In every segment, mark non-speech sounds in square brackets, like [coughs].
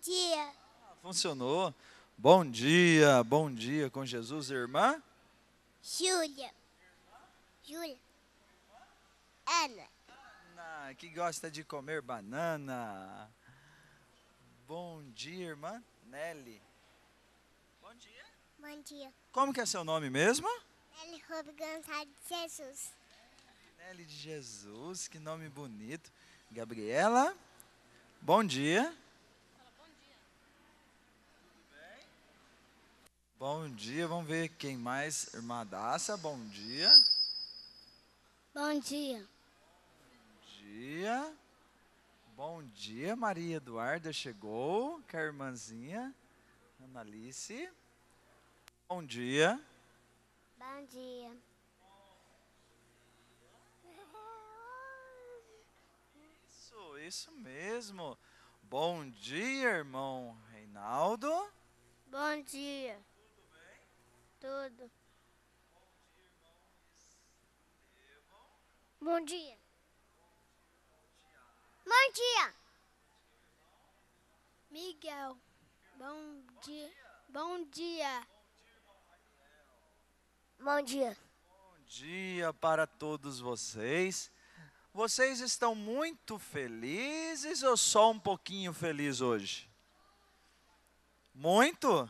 dia. Funcionou. Bom dia, bom dia com Jesus, irmã. Júlia. Júlia. Ana. Ana, que gosta de comer banana. Bom dia, irmã Nelly. Bom dia. Bom dia. Como que é seu nome mesmo? Nelly Rubi Gonçalves de Jesus. Nelly de Jesus, que nome bonito. Gabriela, bom dia. Bom dia, vamos ver quem mais. Irmã Daça, bom dia. Bom dia. dia. Bom dia, Maria Eduarda chegou, que é a irmãzinha. Analice. Bom dia. Bom dia. Isso, isso mesmo. Bom dia, irmão Reinaldo. Bom dia. Tudo. Bom dia. Bom dia. Miguel. Bom dia. Bom dia. Bom dia. Bom dia para todos vocês. Vocês estão muito felizes ou só um pouquinho feliz hoje? Muito?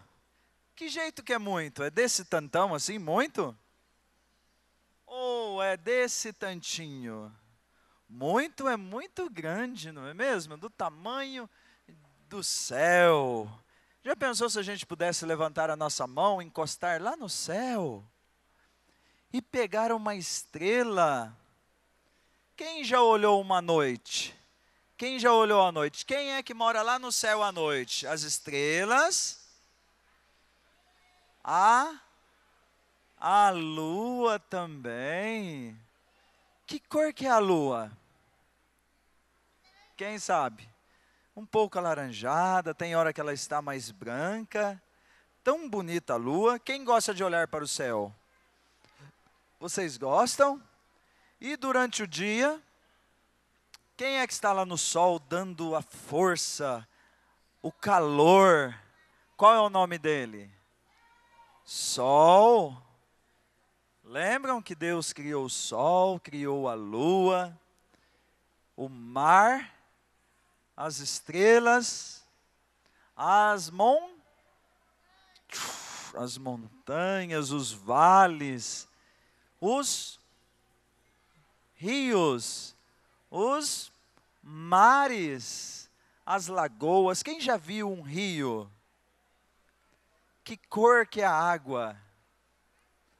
Que jeito que é muito? É desse tantão assim, muito? Ou é desse tantinho? Muito é muito grande, não é mesmo? Do tamanho do céu. Já pensou se a gente pudesse levantar a nossa mão, encostar lá no céu e pegar uma estrela? Quem já olhou uma noite? Quem já olhou a noite? Quem é que mora lá no céu à noite? As estrelas? A a lua também. Que cor que é a lua? Quem sabe? Um pouco alaranjada, tem hora que ela está mais branca. Tão bonita a lua. Quem gosta de olhar para o céu? Vocês gostam? E durante o dia, quem é que está lá no sol dando a força, o calor? Qual é o nome dele? Sol. Lembram que Deus criou o sol, criou a lua, o mar, as estrelas, as mon as montanhas, os vales, os rios, os mares, as lagoas. Quem já viu um rio? Que cor que é a água?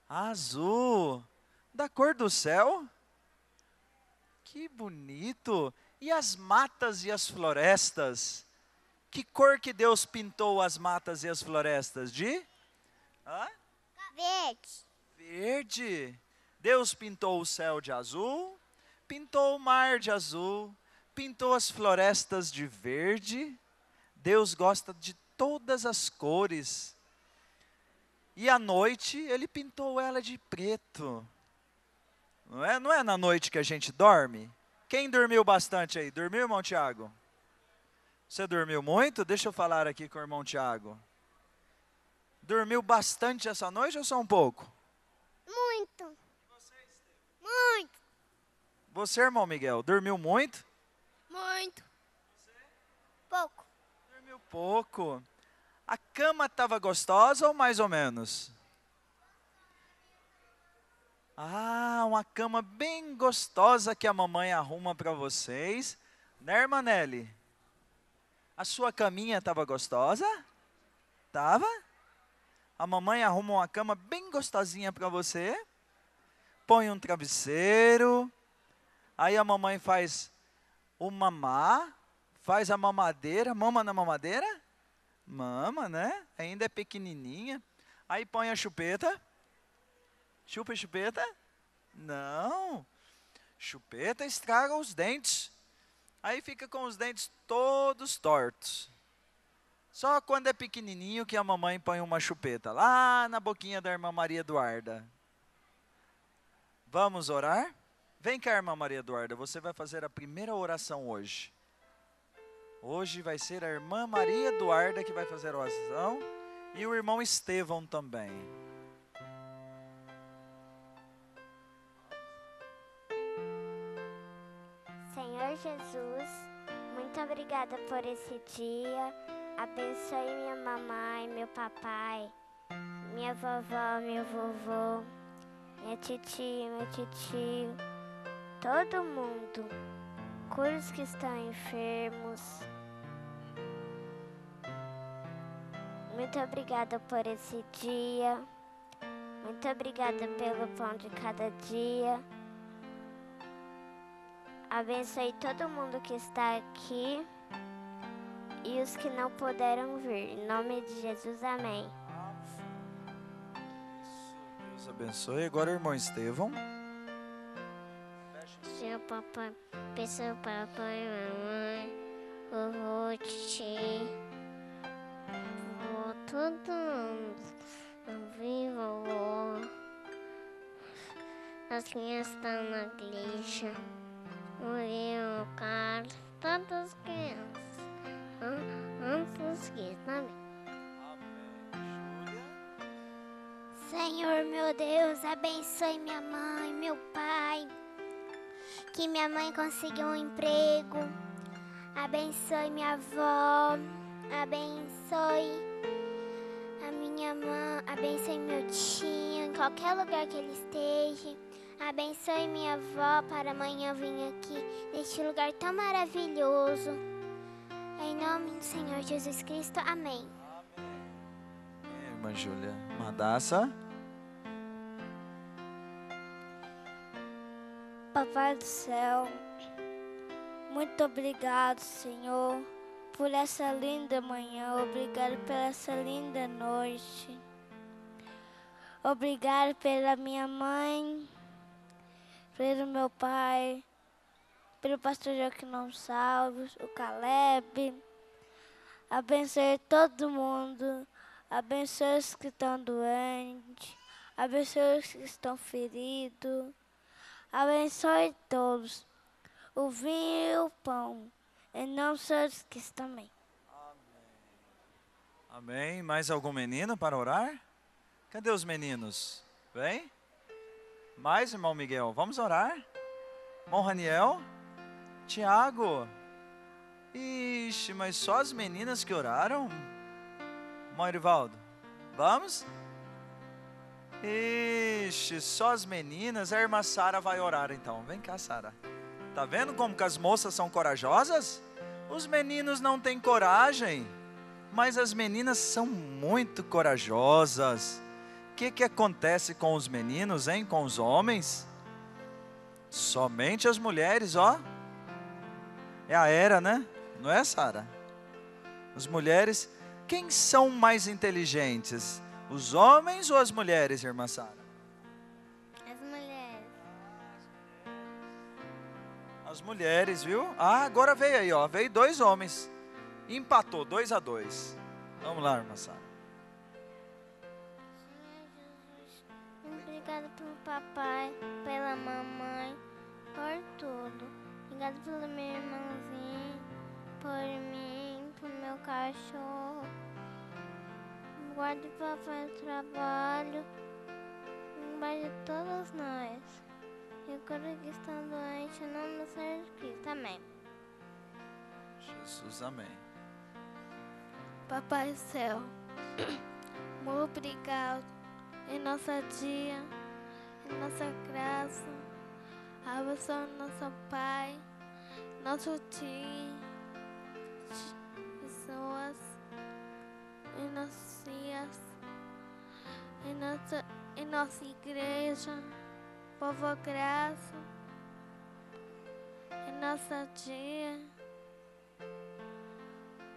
Azul. Da cor do céu? Que bonito. E as matas e as florestas? Que cor que Deus pintou as matas e as florestas? De? Hã? Verde. Verde. Deus pintou o céu de azul, pintou o mar de azul, pintou as florestas de verde. Deus gosta de todas as cores. E à noite ele pintou ela de preto. Não é, não é na noite que a gente dorme? Quem dormiu bastante aí? Dormiu, irmão Tiago? Você dormiu muito? Deixa eu falar aqui com o irmão Tiago. Dormiu bastante essa noite ou só um pouco? Muito. Muito. Você, irmão Miguel, dormiu muito? Muito. Pouco. Dormiu pouco. A cama estava gostosa ou mais ou menos? Ah, uma cama bem gostosa que a mamãe arruma para vocês. Né, irmã Nelly? A sua caminha estava gostosa? Tava? A mamãe arruma uma cama bem gostosinha para você. Põe um travesseiro. Aí a mamãe faz o mamá, faz a mamadeira, mama na mamadeira? Mama, né? Ainda é pequenininha. Aí põe a chupeta. Chupa a chupeta? Não. Chupeta estraga os dentes. Aí fica com os dentes todos tortos. Só quando é pequenininho que a mamãe põe uma chupeta lá na boquinha da irmã Maria Eduarda. Vamos orar? Vem cá, irmã Maria Eduarda, você vai fazer a primeira oração hoje. Hoje vai ser a irmã Maria Eduarda que vai fazer a oração e o irmão Estevão também. Senhor Jesus, muito obrigada por esse dia. Abençoe minha mamãe, meu papai, minha vovó, meu vovô, minha titia, meu titio, todo mundo. Cura os que estão enfermos. Muito obrigada por esse dia. Muito obrigada pelo pão de cada dia. Abençoe todo mundo que está aqui e os que não puderam vir. Em nome de Jesus, amém. Deus abençoe. Agora irmão Estevão. Papai, seu papai, mamãe, vovô, titi, vovô, todo mundo. Vovô, vovô. As crianças estão na igreja. Leão, o Carlos, todas as crianças. Antes que também. Senhor, meu Deus, abençoe minha mãe, meu pai. Que minha mãe consiga um emprego. Abençoe minha avó. Abençoe a minha mãe. Abençoe meu tio, em qualquer lugar que ele esteja. Abençoe minha avó para amanhã vir aqui neste lugar tão maravilhoso. Em nome do Senhor Jesus Cristo. Amém. Irmã Júlia. Madassa. Papai do céu, muito obrigado, Senhor, por essa linda manhã. Obrigado por essa linda noite. Obrigado pela minha mãe, pelo meu pai, pelo pastor Joaquim Gonçalves, o Caleb. Abençoe todo mundo. Abençoe os que estão doentes. Abençoe os que estão feridos. Abençoe todos. O vinho e o pão. Nome de Jesus Cristo também. Amém. Mais algum menino para orar? Cadê os meninos? Vem. Mais, irmão Miguel. Vamos orar? Irmão Raniel? Tiago? Ixi, mas só as meninas que oraram? Irmão Erivaldo? Vamos? Ixi, só as meninas. A irmã Sara vai orar então. Vem cá, Sara. Tá vendo como que as moças são corajosas? Os meninos não têm coragem, mas as meninas são muito corajosas. O que, que acontece com os meninos, hein? Com os homens? Somente as mulheres, ó. É a era, né? Não é, Sara? As mulheres, quem são mais inteligentes? Os homens ou as mulheres, irmã Sara? As mulheres. As mulheres, viu? Ah, agora veio aí, ó. Veio dois homens. Empatou, dois a dois. Vamos lá, irmã Sara. Obrigado pelo papai, pela mamãe, por tudo. Obrigado pelo meu irmãozinho, por mim, por meu cachorro. Guarde o papai no trabalho, guarde todos nós. E cura que estão doentes, em nome do Senhor Cristo. Amém. Jesus, amém. Papai céu, [coughs] muito obrigado em nosso dia, em nossa graça. Abençoe nosso pai, nosso tio, pessoas, em nossos dias, em nossa, em nossa igreja, povo graça, em nosso dia,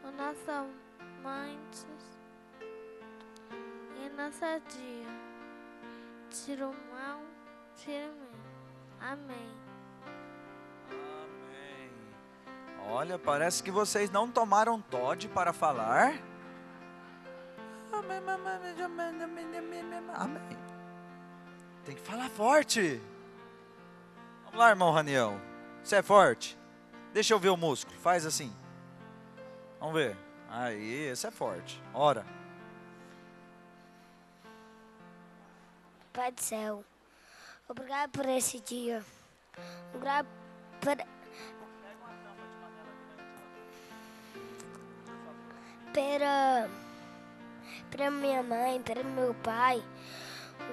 o nosso mães e nossa dia. Tira o mal, tira o. Amém. Olha, parece que vocês não tomaram Todd para falar. Amém. Tem que falar forte. Vamos lá, irmão Raniel. Você é forte? Deixa eu ver o músculo. Faz assim. Vamos ver. Aí, esse é forte. Ora. Pai do céu, obrigado por esse dia. Obrigado por. Pela, pela minha mãe, pelo meu pai.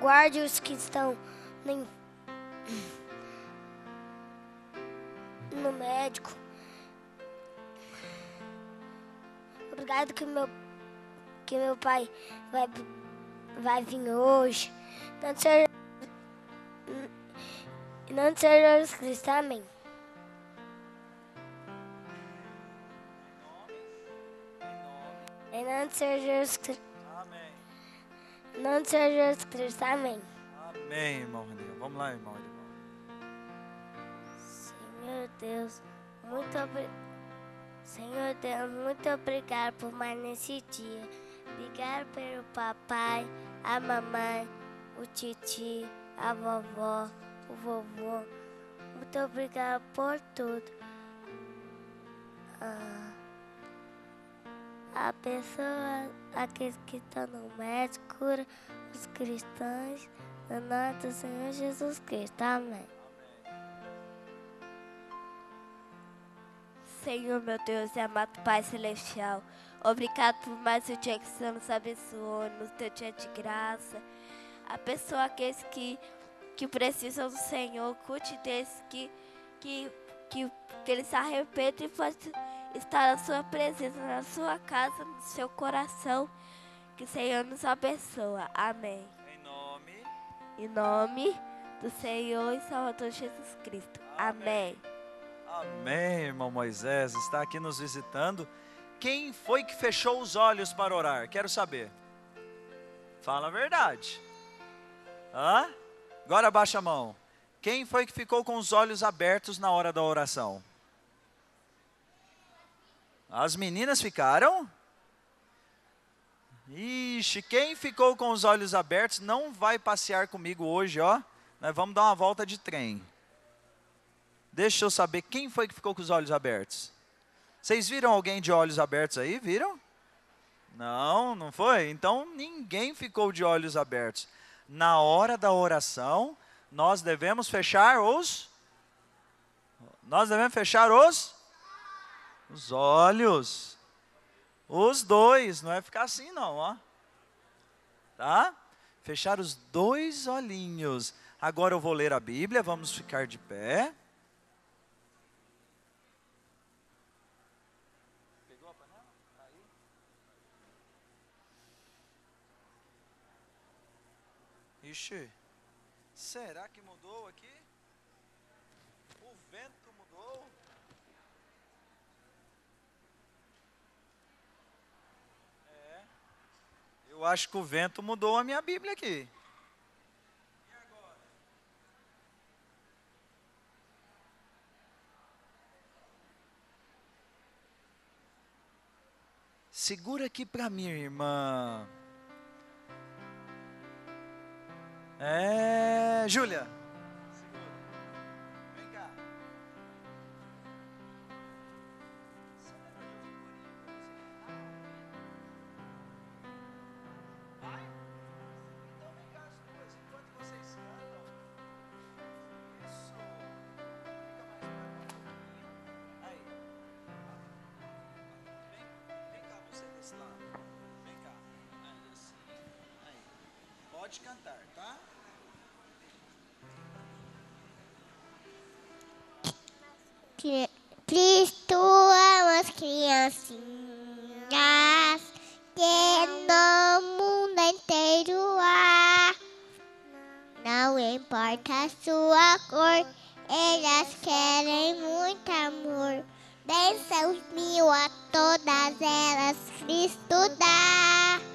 Guarde os que estão no, no médico. Obrigado que meu, que meu pai vai, vai vir hoje. Não seja, não seja Jesus Cristo, amém. Em nome de Jesus Cristo. Nome de Senhor Jesus Cristo, amém. Amém, irmão Renê. Vamos lá, irmão. Senhor Deus, muito obrigado. Senhor Deus, muito obrigado por mais nesse dia. Obrigado pelo papai, a mamãe, o titi, a vovó, o vovô. Muito obrigado por tudo. Ah, a pessoa, aqueles que estão no médico, cura os cristãos, no nome do Senhor Jesus Cristo. Amém. Senhor, meu Deus e amado Pai Celestial, obrigado por mais um dia que o Senhor nos abençoou, no teu dia de graça. Abençoa aqueles que, que precisam do Senhor, cuide desses que, que, que, que eles se arrependem e possam estar na sua presença, na sua casa, no seu coração. Que o Senhor nos abençoa. Amém. Em nome. Em nome do Senhor e Salvador Jesus Cristo. Amém. Amém, irmão Moisés. Está aqui nos visitando. Quem foi que fechou os olhos para orar? Quero saber. Fala a verdade. Hã? Agora abaixa a mão. Quem foi que ficou com os olhos abertos na hora da oração? As meninas ficaram? Ixi, quem ficou com os olhos abertos não vai passear comigo hoje, ó. Nós vamos dar uma volta de trem. Deixa eu saber quem foi que ficou com os olhos abertos. Vocês viram alguém de olhos abertos aí? Viram? Não, não foi? Então ninguém ficou de olhos abertos. Na hora da oração, nós devemos fechar os Nós devemos fechar os os olhos. Os dois, não é ficar assim não, ó. Tá? Fechar os dois olhinhos. Agora eu vou ler a Bíblia, vamos ficar de pé. Ixi, será que mudou aqui? O vento mudou? É, eu acho que o vento mudou a minha Bíblia aqui. Segura aqui para mim, irmã. É, Júlia. Pode cantar, tá? Cristo ama as criancinhas que no mundo inteiro há. Não importa a sua cor, elas querem muito amor. Bênçãos mil a todas elas, Cristo dá.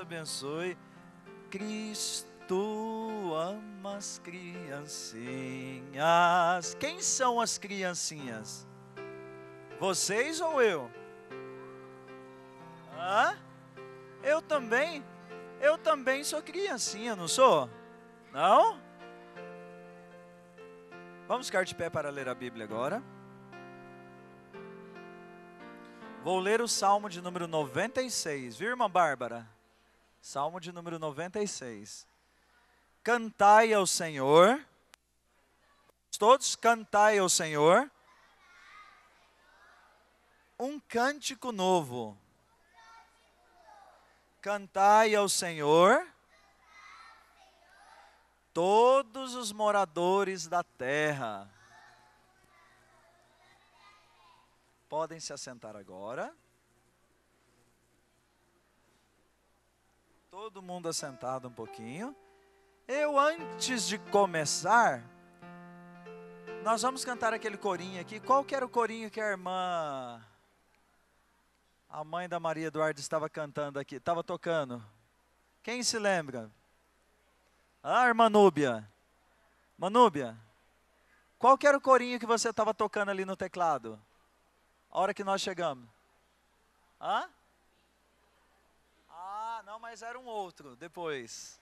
Abençoe. Cristo ama as criancinhas. Quem são as criancinhas? Vocês ou eu? Hã? Eu também? Eu também sou criancinha, não sou? Não? Vamos ficar de pé para ler a Bíblia agora. Vou ler o Salmo de número 96, viu, irmã Bárbara? Salmo de número 96. Cantai ao Senhor. Todos cantai ao Senhor. Um cântico novo. Cantai ao Senhor. Todos os moradores da terra. Podem se assentar agora. Todo mundo assentado um pouquinho. Eu, antes de começar, nós vamos cantar aquele corinho aqui. Qual que era o corinho que a irmã, a mãe da Maria Eduardo estava cantando aqui, estava tocando? Quem se lembra? Ah, irmã Núbia. Manúbia, qual que era o corinho que você estava tocando ali no teclado? a hora que nós chegamos? Hã? Ah, não, mas era um outro depois.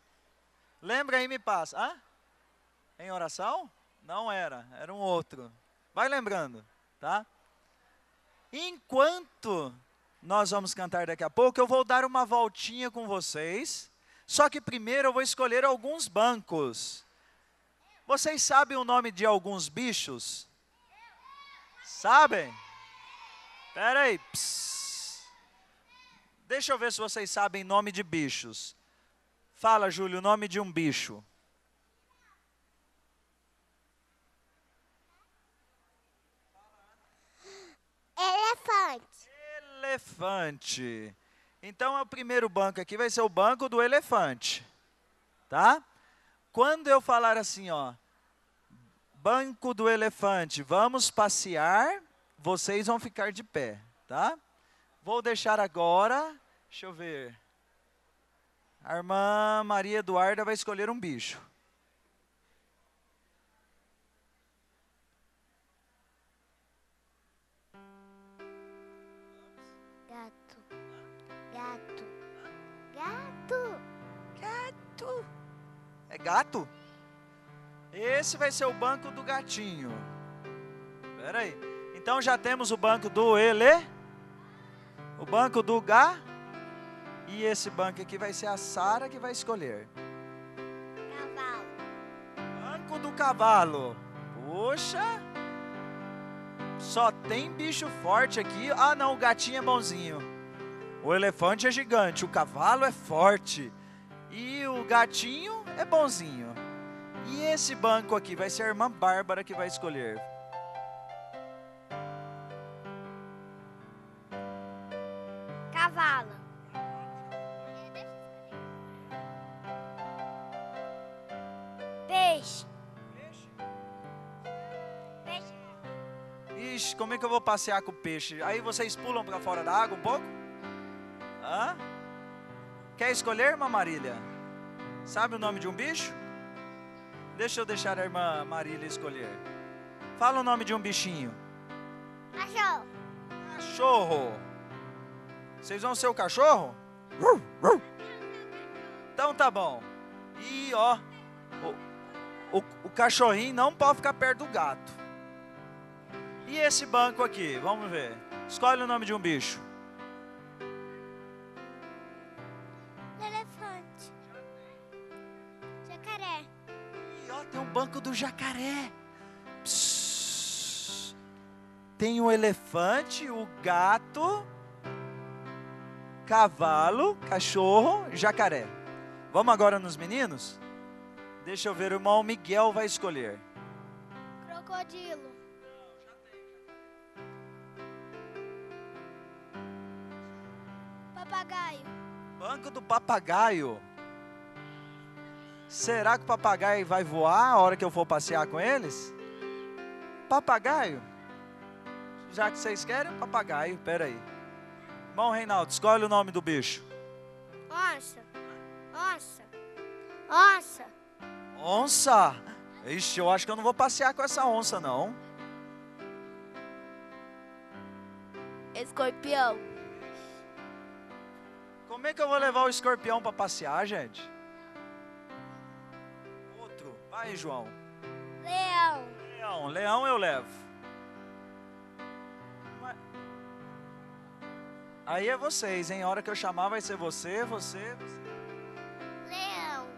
Lembra aí, me passa. Hã? Em oração? Não era, era um outro. Vai lembrando, tá? Enquanto nós vamos cantar daqui a pouco, eu vou dar uma voltinha com vocês. Só que primeiro eu vou escolher alguns bancos. Vocês sabem o nome de alguns bichos? Sabem? Espera aí. Deixa eu ver se vocês sabem nome de bichos. Fala, Júlio, o nome de um bicho. Elefante. Elefante. Então, é o primeiro banco aqui vai ser o banco do elefante. Tá? Quando eu falar assim, ó, banco do elefante, vamos passear, vocês vão ficar de pé, tá? Vou deixar agora, deixa eu ver. A irmã Maria Eduarda vai escolher um bicho. Gato. Gato. Gato. Gato. É gato? Esse vai ser o banco do gatinho. Espera aí. Então já temos o banco do ele, o banco do Gá, e esse banco aqui vai ser a Sara que vai escolher. Cavalo. Banco do cavalo. Poxa. Só tem bicho forte aqui. Ah, não, o gatinho é bonzinho. O elefante é gigante, o cavalo é forte. E o gatinho é bonzinho. E esse banco aqui vai ser a irmã Bárbara que vai escolher. Que eu vou passear com o peixe? Aí vocês pulam para fora da água um pouco? Hã? Quer escolher, irmã Marília? Sabe o nome de um bicho? Deixa eu deixar a irmã Marília escolher. Fala o nome de um bichinho. Cachorro. Cachorro. Vocês vão ser o cachorro? Então tá bom. E ó, o, o, o cachorrinho não pode ficar perto do gato. E esse banco aqui? Vamos ver. Escolhe o nome de um bicho. Elefante. Jacaré. E ó, tem um banco do jacaré. Psss. Tem o elefante, o gato, cavalo, cachorro, jacaré. Vamos agora nos meninos? Deixa eu ver, o irmão Miguel vai escolher. Crocodilo. Papagaio. Banco do papagaio. Será que o papagaio vai voar a hora que eu for passear com eles? Papagaio? Já que vocês querem, papagaio, peraí. Irmão Reinaldo, escolhe o nome do bicho. Onça. Onça. Onça. Onça? Ixi, eu acho que eu não vou passear com essa onça, não. Escorpião. Como é que eu vou levar o escorpião para passear, gente? Outro. Vai, João. Leão. Leão. Leão eu levo. Aí é vocês, hein? A hora que eu chamar vai ser você, você, você. Leão.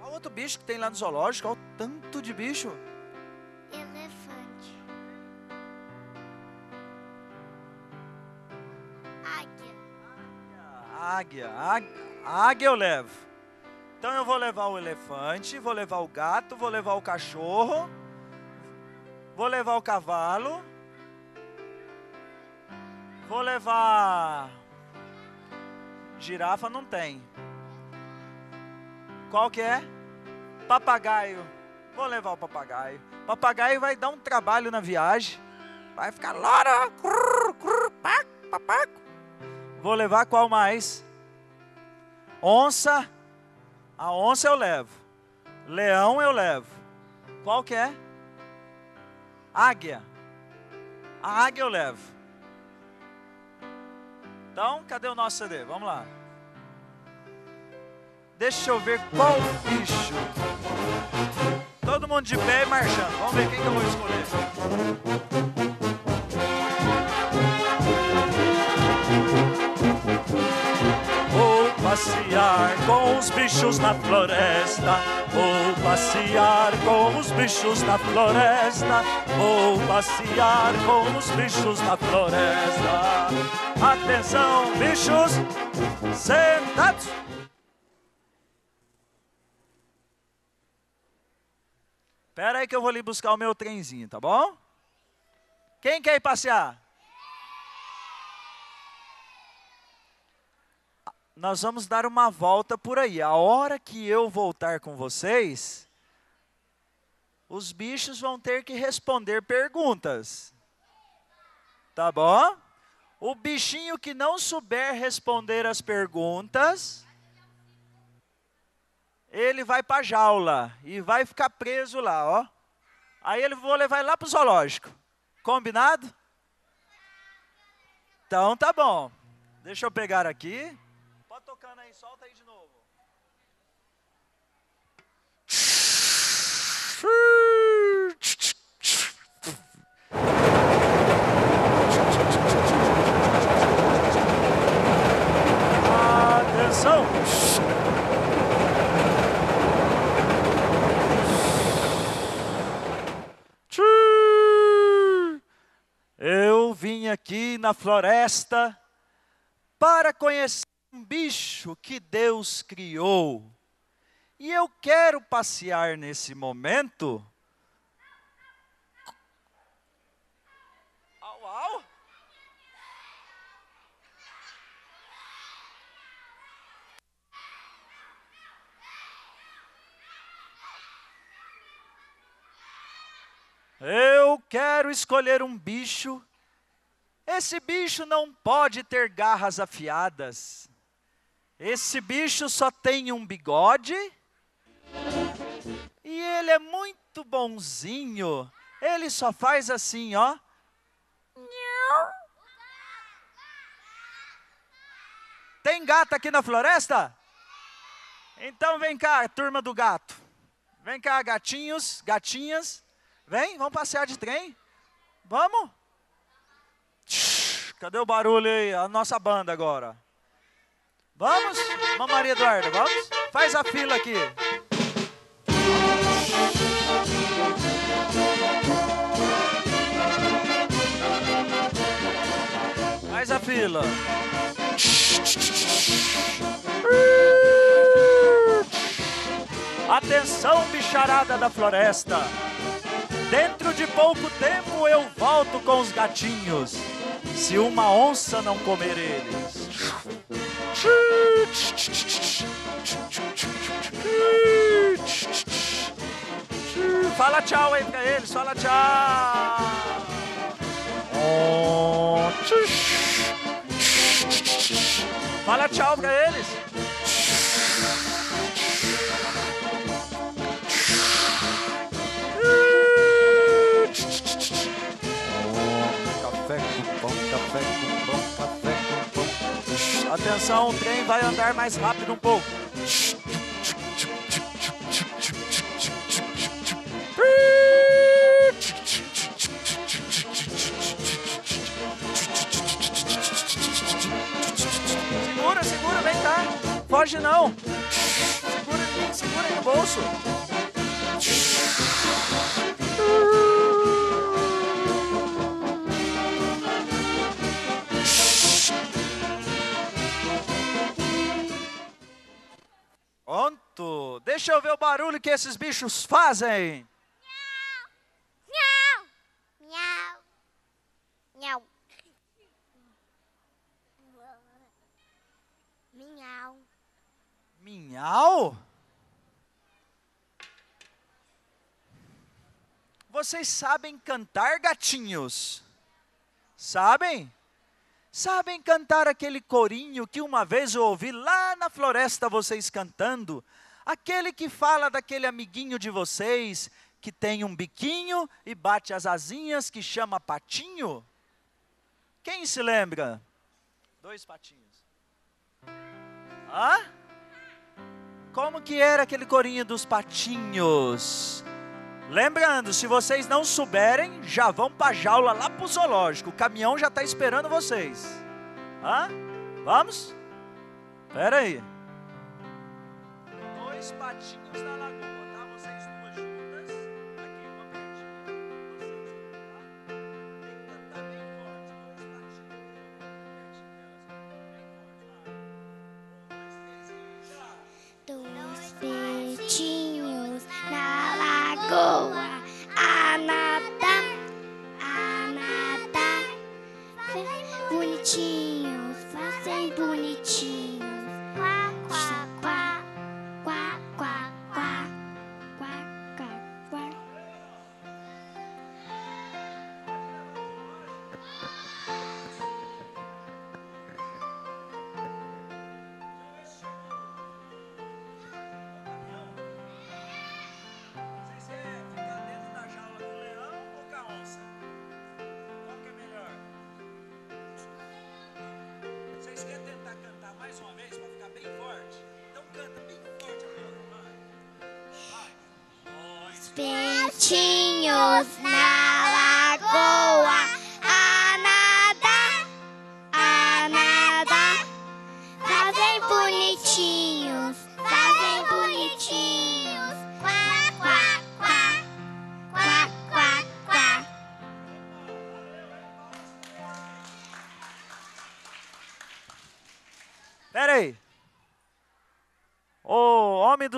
Olha outro bicho que tem lá no zoológico. Olha o tanto de bicho. Águia. Águia, águia eu levo. Então eu vou levar o elefante, vou levar o gato, vou levar o cachorro, vou levar o cavalo, vou levar. Girafa não tem. Qual que é? Papagaio. Vou levar o papagaio. Papagaio vai dar um trabalho na viagem. Vai ficar lora. Vou levar qual mais? Onça. A onça eu levo. Leão eu levo. Qual que é? Águia. A águia eu levo. Então, cadê o nosso CD? Vamos lá. Deixa eu ver qual bicho. Todo mundo de pé e marchando. Vamos ver quem que eu vou escolher. Passear com os bichos na floresta. Vou passear com os bichos na floresta. Vou passear com os bichos na floresta. Atenção, bichos, sentados. Espera aí que eu vou ali buscar o meu trenzinho, tá bom? Quem quer ir passear? Nós vamos dar uma volta por aí. A hora que eu voltar com vocês, os bichos vão ter que responder perguntas. Tá bom? O bichinho que não souber responder as perguntas, ele vai para a jaula e vai ficar preso lá, ó. Aí ele vou levar ele lá para o zoológico. Combinado? Então tá bom. Deixa eu pegar aqui. Solta aí de novo. Atenção! Eu vim aqui na floresta para conhecer um bicho que Deus criou. E eu quero passear nesse momento. Au, au. Eu quero escolher um bicho. Esse bicho não pode ter garras afiadas. Esse bicho só tem um bigode. E ele é muito bonzinho. Ele só faz assim, ó. Tem gato aqui na floresta? Então vem cá, turma do gato. Vem cá, gatinhos, gatinhas. Vem, vamos passear de trem. Vamos? Cadê o barulho aí? A nossa banda agora. Vamos? Maria Eduarda, vamos? Faz a fila aqui. Faz a fila. Atenção, bicharada da floresta. Dentro de pouco tempo eu volto com os gatinhos. Se uma onça não comer eles. Fala tchau aí pra eles, fala tchau. Fala tchau pra eles. Atenção, o trem vai andar mais rápido um pouco. Segura, segura, vem cá. Foge não. Segura, segura aí no bolso. Pronto. Deixa eu ver o barulho que esses bichos fazem. Miau. Miau. Miau. Miau. Minhau? Vocês sabem cantar, gatinhos? Sabem? Sabem cantar aquele corinho que uma vez eu ouvi lá na floresta vocês cantando? Aquele que fala daquele amiguinho de vocês que tem um biquinho e bate as asinhas que chama patinho? Quem se lembra? Dois patinhos. Hã? Como que era aquele corinho dos patinhos? Lembrando, se vocês não souberem, já vão para a jaula lá para o zoológico. O caminhão já está esperando vocês. Hã? Vamos? Espera aí. Dois patinhos na bitchy.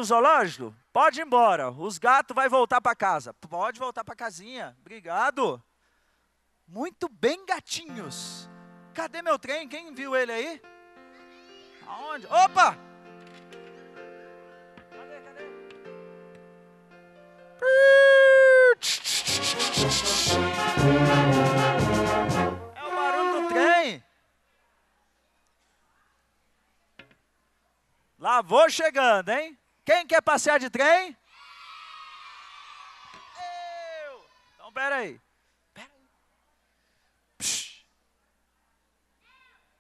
Zoológico, pode ir embora. Os gatos vai voltar para casa. Pode voltar para casinha. Obrigado. Muito bem, gatinhos. Cadê meu trem? Quem viu ele aí? Aonde? Opa! Cadê, cadê? É o barulho do trem. Lá vou chegando, hein? Quem quer passear de trem? Eu! Então, pera aí.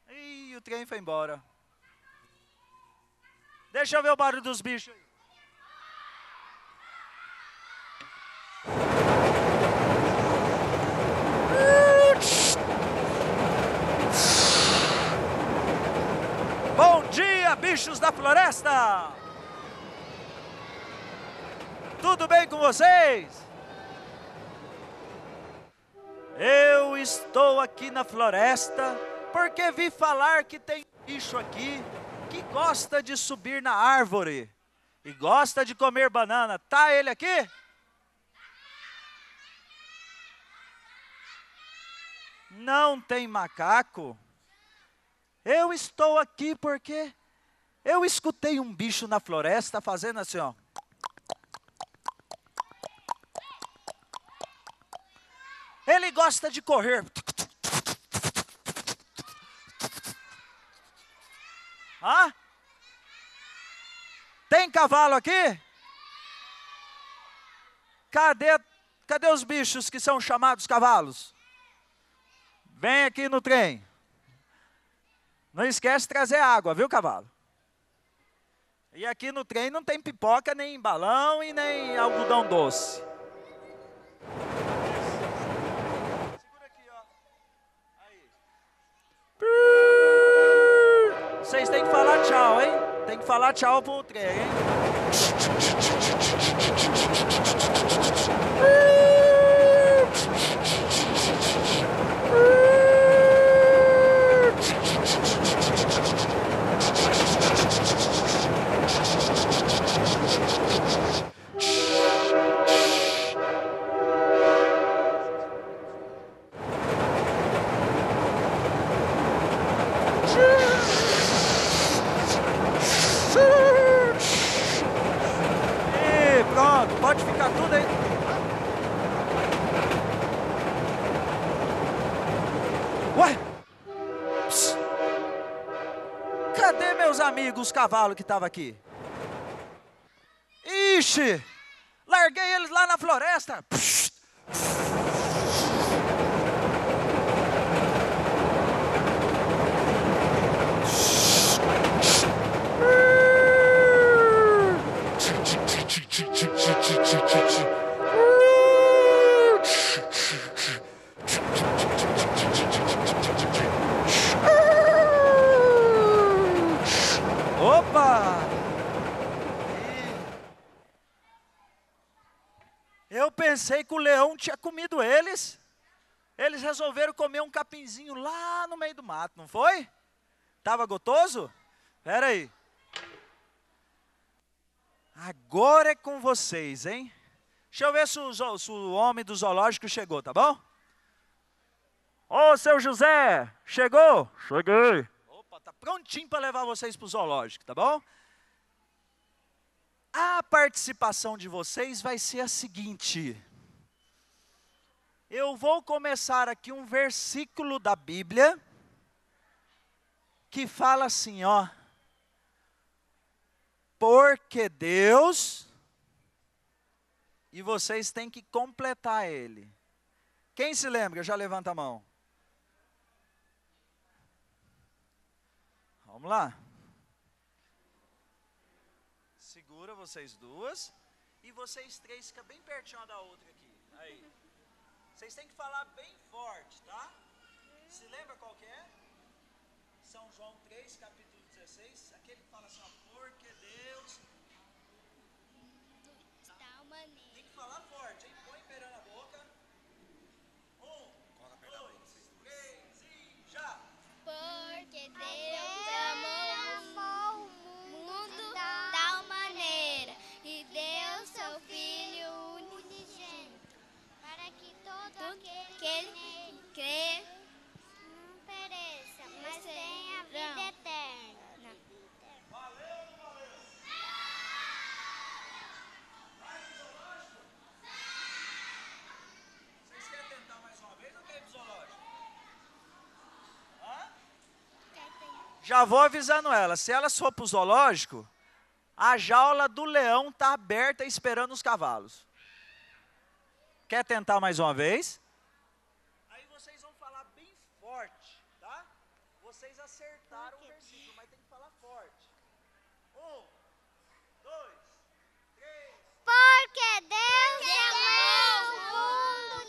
Ih, o trem foi embora. Deixa eu ver o barulho dos bichos aí. Bom dia, bichos da floresta! Tudo bem com vocês? Eu estou aqui na floresta porque vi falar que tem um bicho aqui que gosta de subir na árvore e gosta de comer banana. Tá ele aqui? Não tem macaco? Eu estou aqui porque eu escutei um bicho na floresta fazendo assim, ó. Ele gosta de correr. Ah? Tem cavalo aqui? Cadê, cadê os bichos que são chamados cavalos? Vem aqui no trem. Não esquece de trazer água, viu, cavalo? E aqui no trem não tem pipoca, nem balão e nem algodão doce. Vocês têm que falar tchau, hein? Tem que falar tchau pro trem, hein? [laughs] E pronto, pode ficar tudo aí. Ué? Psst. Cadê amigos cavalos que estavam aqui? Ixi! Larguei eles lá na floresta. Psst. Opa! E Eu pensei que o leão tinha comido eles. Eles resolveram comer um capinzinho lá no meio do mato, não foi? Tava gostoso? Pera aí. Agora é com vocês, hein? Deixa eu ver se o, se o homem do zoológico chegou, tá bom? Ô, seu José, chegou? Cheguei. Opa, tá prontinho para levar vocês para o zoológico, tá bom? A participação de vocês vai ser a seguinte. Eu vou começar aqui um versículo da Bíblia que fala assim, ó. Porque Deus e vocês têm que completar ele. Quem se lembra? Já levanta a mão. Vamos lá. Segura vocês duas. E vocês três ficam bem pertinho uma da outra aqui. Aí. Vocês têm que falar bem forte, tá? Se lembra qual que é? São João 3, capítulo 16. Aquele que fala assim, ó, porque Deus. Tem que falar forte, hein? Põe pera na boca. Um, dois, três e já! Porque Deus amou o mundo de tal maneira e deu seu Filho unigênito para que todo aquele que crê não pereça, mas tenha vida eterna. Vocês querem tentar mais uma vez ou quer ir pro zoológico? Hã? Já vou avisando ela, se elas for pro zoológico, a jaula do leão tá aberta esperando os cavalos. Quer tentar mais uma vez? Aí vocês vão falar bem forte, tá? Vocês acertaram o versículo, mas tem que falar forte. Um, dois, três. Porque Deus amou o mundo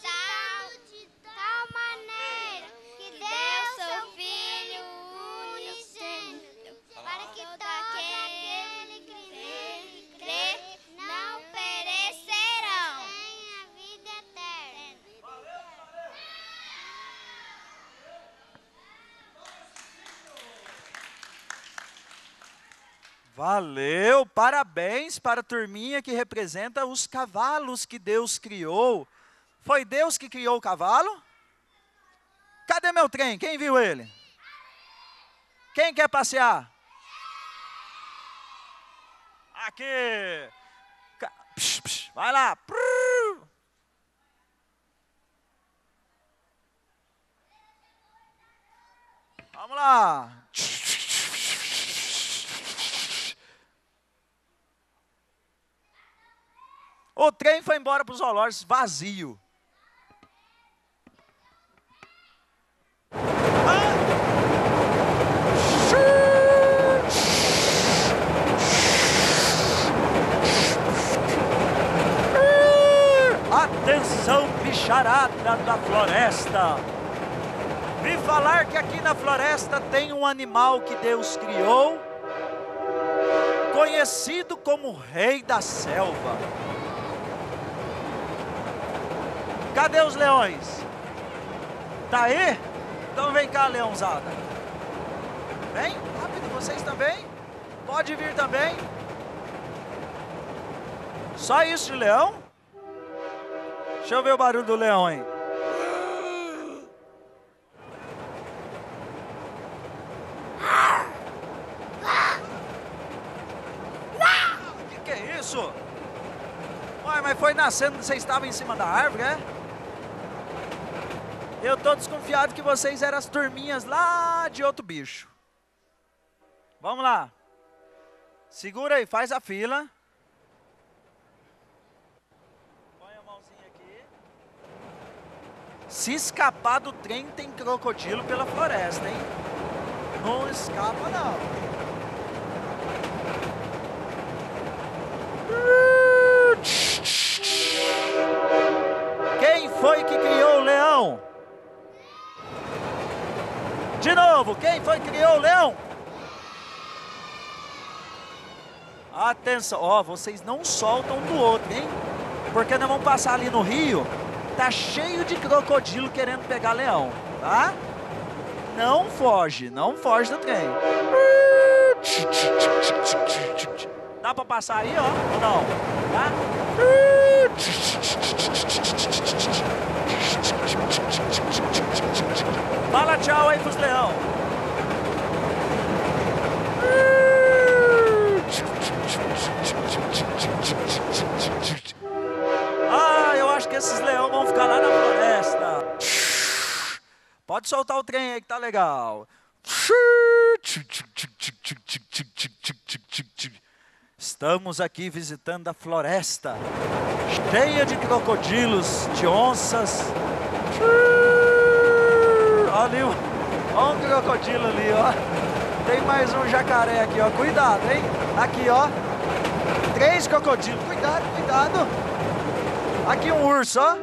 de tal maneira que deu seu Filho unigênito para que todo aquele que nele crê não perecerão, tenha a vida eterna. Valeu, parabéns para a turminha que representa os cavalos que Deus criou. Foi Deus que criou o cavalo? Cadê meu trem? Quem viu ele? Quem quer passear? Aqui. Psh, psh, Vai lá. Prrr. Vamos lá. O trem foi embora para os zoológicos vazio. Atenção, bicharada da floresta! Vi falar que aqui na floresta tem um animal que Deus criou, conhecido como Rei da Selva. Cadê os leões? Tá aí? Então vem cá, leãozada. Vem, rápido, vocês também. Pode vir também. Só isso de leão? Deixa eu ver o barulho do leão aí. O que, que é isso? Ué, mas foi nascendo, você estava em cima da árvore, é? Eu tô desconfiado que vocês eram as turminhas lá de outro bicho. Vamos lá. Segura aí, faz a fila. Põe a mãozinha aqui. Se escapar do trem, tem crocodilo pela floresta, hein? Não escapa, não. Quem foi que criou o leão? De novo, quem foi que criou o leão? Atenção, ó, vocês não soltam um do outro, hein? Porque nós vamos passar ali no rio, tá cheio de crocodilo querendo pegar leão, tá? Não foge, não foge do trem. Dá pra passar aí, ó? Ou não? Tá? Fala tchau aí pros leão. Ah, eu acho que esses leão vão ficar lá na floresta. Pode soltar o trem aí que tá legal. Estamos aqui visitando a floresta, cheia de crocodilos, de onças. Ali, ó, um crocodilo ali, ó. Tem mais um jacaré aqui, ó. Cuidado, hein? Aqui, ó. Três crocodilos. Cuidado, cuidado. Aqui um urso, ó.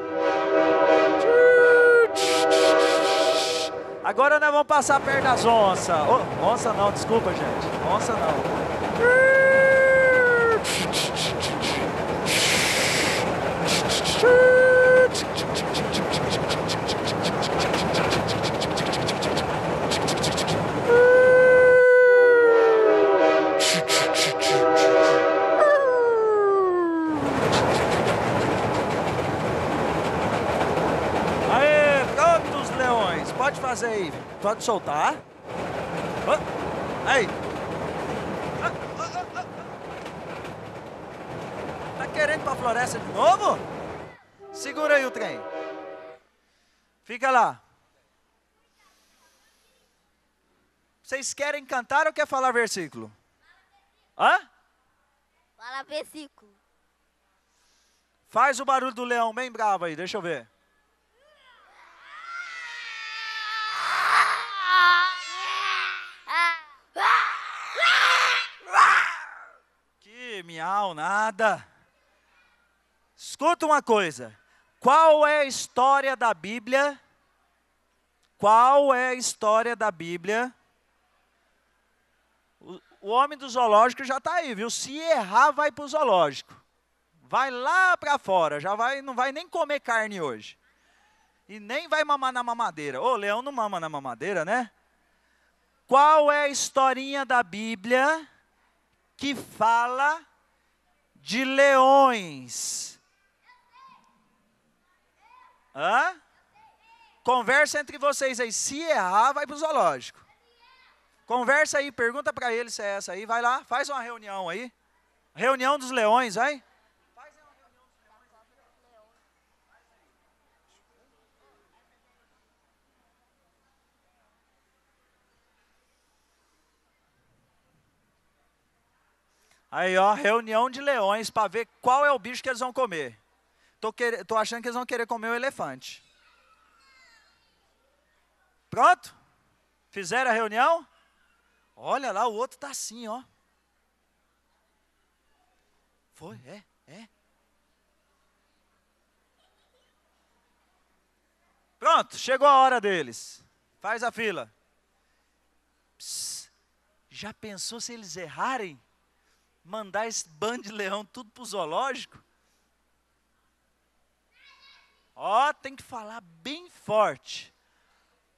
Agora nós vamos passar perto das onças. Oh, onça não, desculpa, gente. Onça não. Aê, prontos, leões. Pode fazer aí. Pode soltar. Oh, aí. Tá querendo pra floresta de novo? Segura aí o trem. Fica lá. Vocês querem cantar ou quer falar versículo? Hã? Fala versículo. Faz o barulho do leão bem bravo aí, deixa eu ver. Que miau, nada. Escuta uma coisa. Qual é a história da Bíblia? Qual é a história da Bíblia? O, homem do zoológico já está aí, viu? Se errar, vai para o zoológico. Vai lá para fora, já vai, não vai nem comer carne hoje. E nem vai mamar na mamadeira. Ô, leão não mama na mamadeira, né? Qual é a historinha da Bíblia que fala de leões? Hã? Conversa entre vocês aí. Se errar, vai para o zoológico. Conversa aí, pergunta para ele se é essa aí. Vai lá, faz uma reunião aí. Reunião dos leões, vai. Aí, ó, reunião de leões para ver qual é o bicho que eles vão comer. Tô, quer... Tô achando que eles vão querer comer o elefante. Pronto? Fizeram a reunião? Olha lá, o outro tá assim, ó. Foi, é, é. Pronto, chegou a hora deles. Faz a fila. Psst, já pensou se eles errarem? Mandar esse bando de leão tudo pro zoológico? Ó, tem que falar bem forte.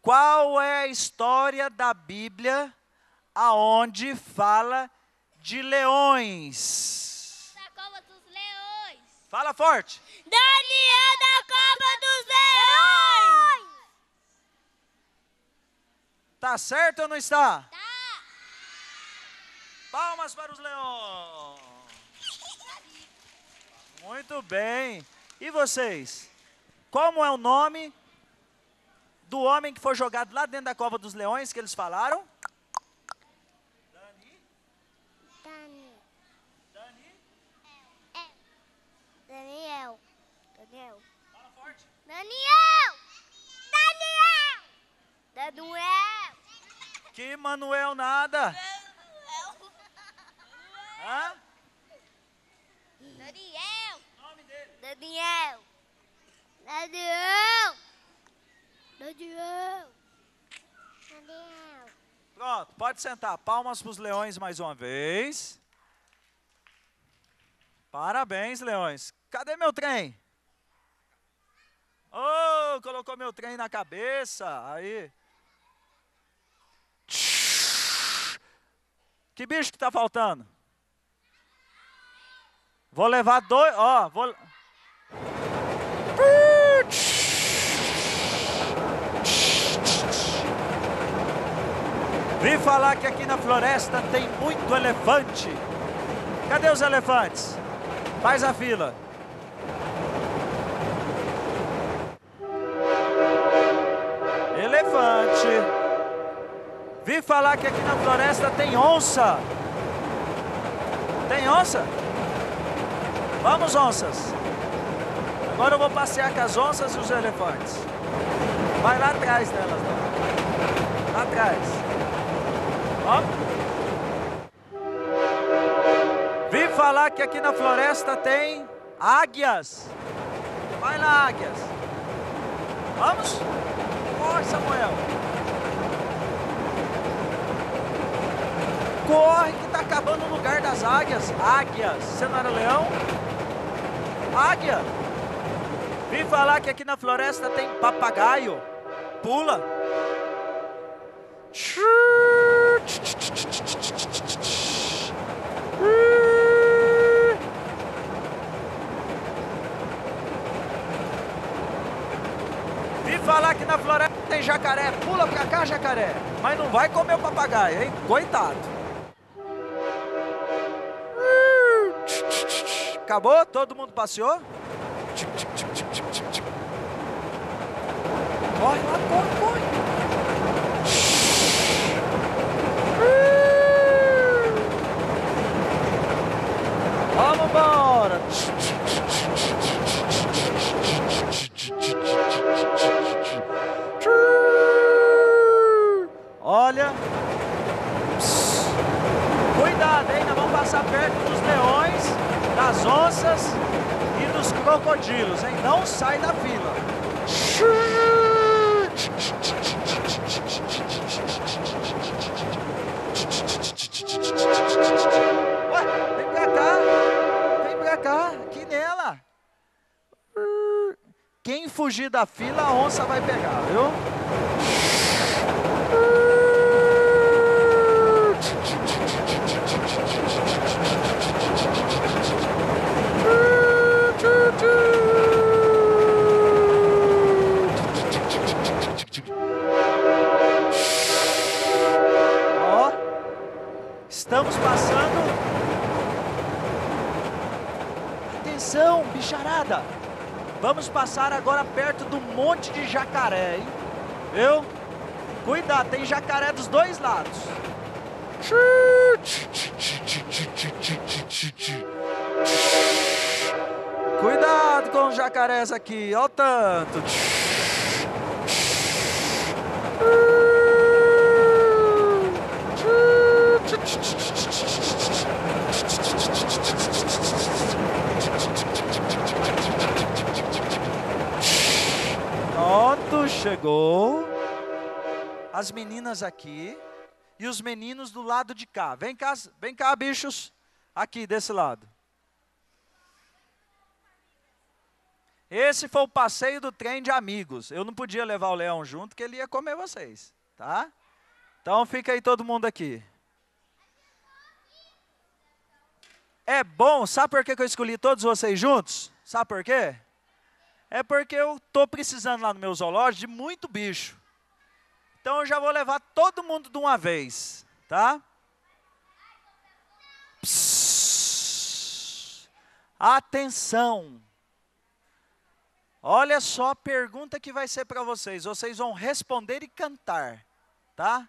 Qual é a história da Bíblia aonde fala de leões? Da cova dos leões. Fala forte. Daniel da Copa dos Leões! Tá certo ou não está? Tá. Palmas para os leões. Muito bem. E vocês? Como é o nome do homem que foi jogado lá dentro da cova dos leões que eles falaram? Dani. Dani. Dani. Daniel. Daniel. Fala forte. Daniel! Daniel! Daniel! Que Manuel nada. Hã? Daniel. Nome dele. Daniel! Daniel! Daniel! Daniel! Pronto, pode sentar. Palmas para os leões mais uma vez. Parabéns, leões. Cadê meu trem? Oh, colocou meu trem na cabeça. Aí. Que bicho que tá faltando? Vou levar dois, ó, vou Vi falar que aqui na floresta tem muito elefante. Cadê os elefantes? Faz a fila. Elefante. Vi falar que aqui na floresta tem onça. Tem onça? Vamos, onças. Agora eu vou passear com as onças e os elefantes. Vai lá atrás delas. Lá atrás. Ó. Vi falar que aqui na floresta tem águias. Vai lá, águias. Vamos? Corre, Samuel. Corre que tá acabando o lugar das águias. Águias. Você não era leão? Águia. Vi falar que aqui na floresta tem papagaio. Pula. Vi falar que na floresta tem jacaré. Pula pra cá, jacaré. Mas não vai comer o papagaio, hein? Coitado. Acabou? Todo mundo passeou? Corre lá, corre, corre. Vamos embora. Olha. Cuidado, hein? Nós vamos passar perto dos leões, das onças e dos crocodilos, hein? Não sai da fila. Ué, vem pra cá. Vem pra cá, aqui nela. Quem fugir da fila, a onça vai pegar, viu? tem jacaré dos dois lados. Cuidado com os jacarés aqui, ó tanto. As meninas aqui e os meninos do lado de cá. Vem cá, vem cá, bichos. Aqui desse lado. Esse foi o passeio do trem de amigos. Eu não podia levar o leão junto, que ele ia comer vocês, tá? Então fica aí todo mundo aqui. É bom, sabe por que eu escolhi todos vocês juntos? Sabe por quê? É porque eu estou precisando lá no meu zoológico de muito bicho. Então eu já vou levar todo mundo de uma vez, tá? Psss. Atenção! Olha só a pergunta que vai ser para vocês. Vocês vão responder e cantar, tá?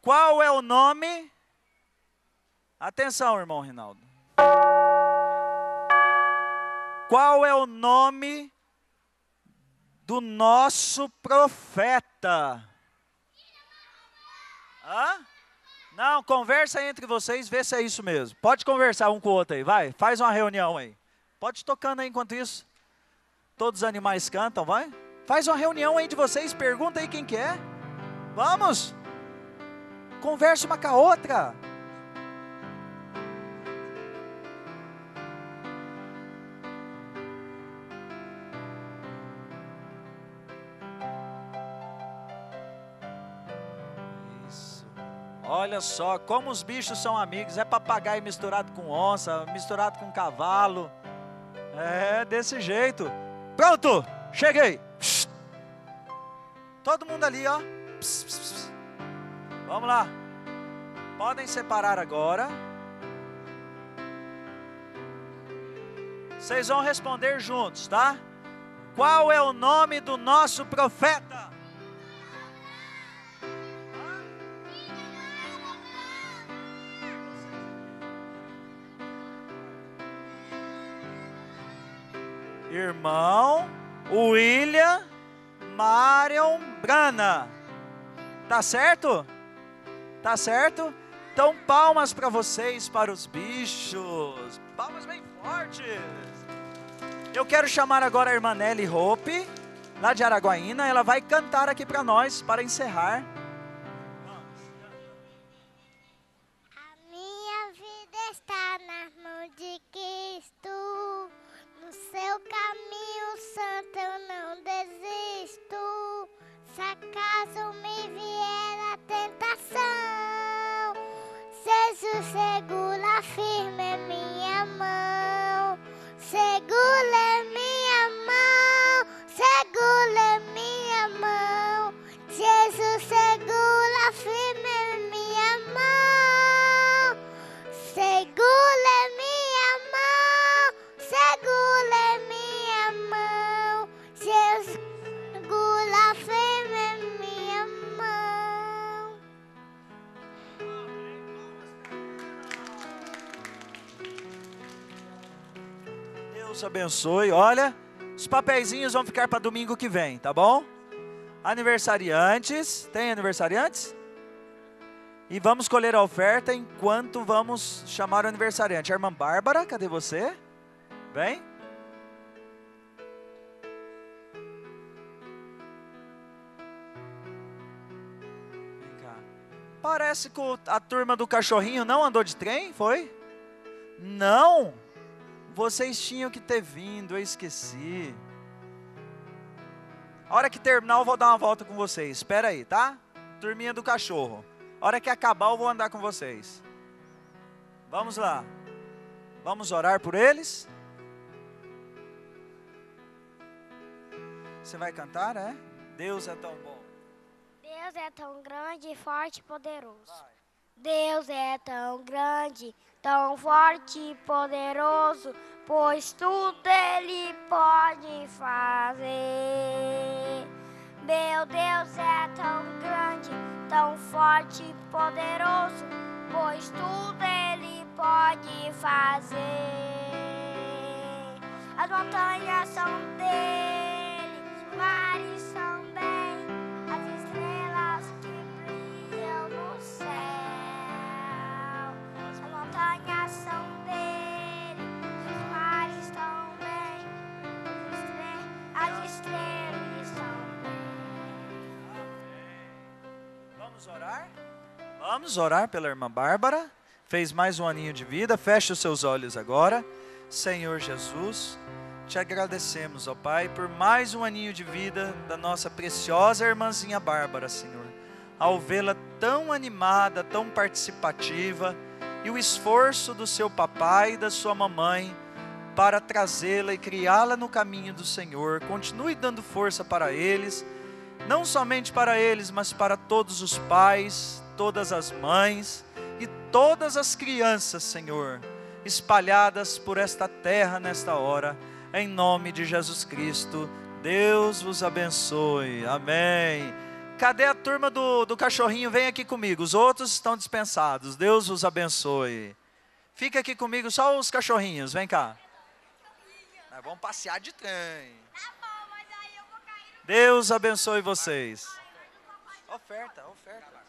Qual é o nome? Atenção, irmão Rinaldo. Qual é o nome do nosso profeta? Hã? Não, conversa entre vocês, vê se é isso mesmo. Pode conversar um com o outro aí, vai. Faz uma reunião aí. Pode tocando aí enquanto isso. Todos os animais cantam, vai. Faz uma reunião aí de vocês, pergunta aí quem que é. Vamos. Conversa uma com a outra. Olha só como os bichos são amigos. É papagaio misturado com onça, misturado com cavalo. É desse jeito. Pronto, cheguei. Todo mundo ali, ó. Vamos lá. Podem separar agora. Vocês vão responder juntos, tá? Qual é o nome do nosso profeta? Irmão William Marion Brana. Tá certo? Tá certo? Então, palmas para vocês, para os bichos. Palmas bem fortes. Eu quero chamar agora a irmã Nelly Hope, lá de Araguaína. Ela vai cantar aqui para nós, para encerrar. Santo eu não desisto. Se acaso me vier a tentação, Jesus segura firme minha mão. Segura minha mão, segura minha mão. Jesus segura Deus abençoe. Olha, os papeizinhos vão ficar para domingo que vem, tá bom? Aniversariantes, tem aniversariantes? E vamos colher a oferta enquanto vamos chamar o aniversariante. A irmã Bárbara, cadê você? Vem. Vem cá. Parece que a turma do cachorrinho não andou de trem, foi? Não. Vocês tinham que ter vindo, eu esqueci. A hora que terminar, eu vou dar uma volta com vocês. Espera aí, tá? Turminha do cachorro. A hora que acabar, eu vou andar com vocês. Vamos lá. Vamos orar por eles? Você vai cantar, é? Deus é tão bom. Deus é tão grande, forte e poderoso. Deus é tão grande, tão forte e poderoso, pois tudo Ele pode fazer. Meu Deus é tão grande, tão forte e poderoso, pois tudo Ele pode fazer. A montanhas são dele, os mares são Vamos orar pela irmã Bárbara. Fez mais um aninho de vida. Feche os seus olhos agora. Senhor Jesus, te agradecemos, ó Pai, por mais um aninho de vida da nossa preciosa irmãzinha Bárbara, Senhor. Ao vê-la tão animada, tão participativa, e o esforço do seu papai e da sua mamãe para trazê-la e criá-la no caminho do Senhor. Continue dando força para eles não somente para eles, mas para todos os pais, todas as mães e todas as crianças, Senhor, espalhadas por esta terra nesta hora, em nome de Jesus Cristo. Deus vos abençoe. Amém. Cadê a turma do, do cachorrinho? Vem aqui comigo. Os outros estão dispensados. Deus vos abençoe. Fica aqui comigo, só os cachorrinhos. Vem cá. Nós vamos passear de trem. Deus abençoe vocês. Oferta, oferta.